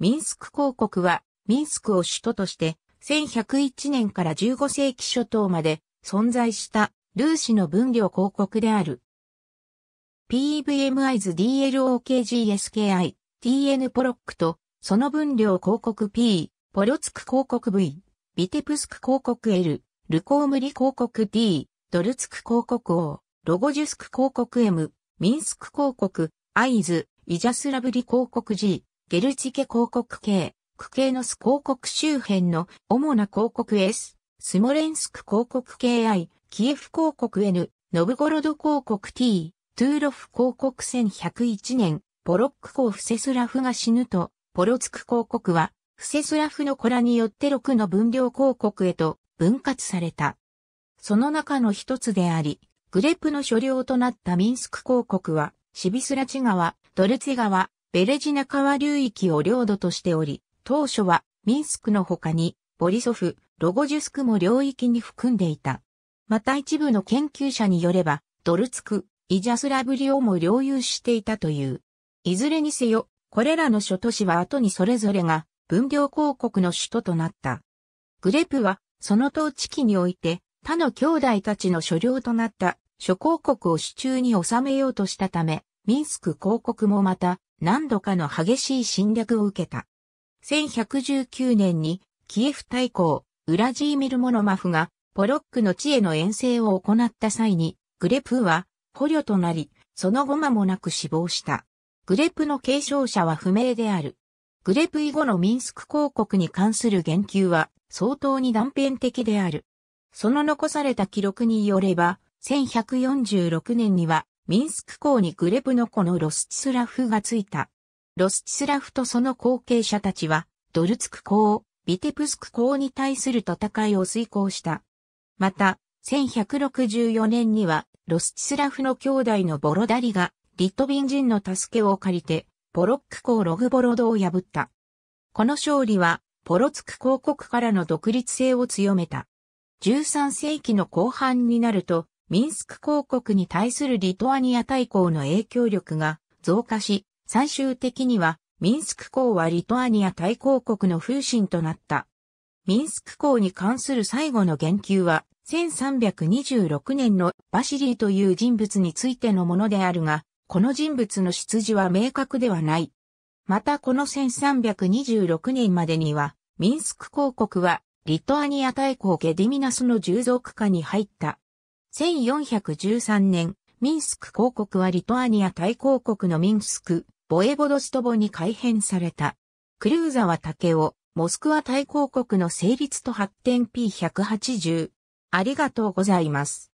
ミンスク公国はミンスクを首都として1101年から15世紀初頭まで存在したルーシの分量広告である。PVMIs DLOKGSKI TN ポロックとその分量広告 P、ポロツク広告 V、ビテプスク広告 L、ルコームリ広告 D、ドルツク広告 O、ロゴジュスク広告 M、ミンスク広告、アイズ、イジャスラブリ広告 G、ゲルチケ広告 K、クケーノス広告周辺の主な広告 S、スモレンスク広告 KI、キエフ広告 N、ノブゴロド広告 T、トゥーロフ広告1101年、ポロック公フセスラフが死ぬと、ポロツク広告は、フセスラフの子らによって6の分量広告へと分割された。その中の一つであり、グレプの所領となったミンスク広告は、シビスラチ川、ドルツェ川、ベレジナ川流域を領土としており、当初はミンスクの他に、ボリソフ、ロゴジュスクも領域に含んでいた。また一部の研究者によれば、ドルツク、イジャスラブリオも領有していたという。いずれにせよ、これらの諸都市は後にそれぞれが分業公国の首都となった。グレプは、その統治期において、他の兄弟たちの所領となった諸公国を手中に収めようとしたため、ミンスク公国もまた何度かの激しい侵略を受けた。1119年にキエフ大公、ウラジーミル・モノマフがポロックの地への遠征を行った際に、グレプは捕虜となり、その後間もなく死亡した。グレプの継承者は不明である。グレプ以後のミンスク公国に関する言及は相当に断片的である。その残された記録によれば、1146年にはミンスク公にグレプの子のロスチスラフがついた。ロスチスラフとその後継者たちは、ドルツク公、ビテプスク公に対する戦いを遂行した。また、1164年には、ロスチスラフの兄弟のボロダリが、リトビン人の助けを借りて、ポロック公ログボロドを破った。この勝利は、ポロツク公国からの独立性を強めた。13世紀の後半になると、ミンスク公国に対するリトアニア大公の影響力が増加し、最終的にはミンスク港はリトアニア大公国の風神となった。ミンスク港に関する最後の言及は、1326年のバシリーという人物についてのものであるが、この人物の出自は明確ではない。またこの1326年までには、ミンスク公国はリトアニア大公ゲディミナスの従属下に入った。1413年、ミンスク公国はリトアニア大公国のミンスク、ボエボドストボに改変された。クルーザは竹を、モスクワ大公国の成立と発展 P180。ありがとうございます。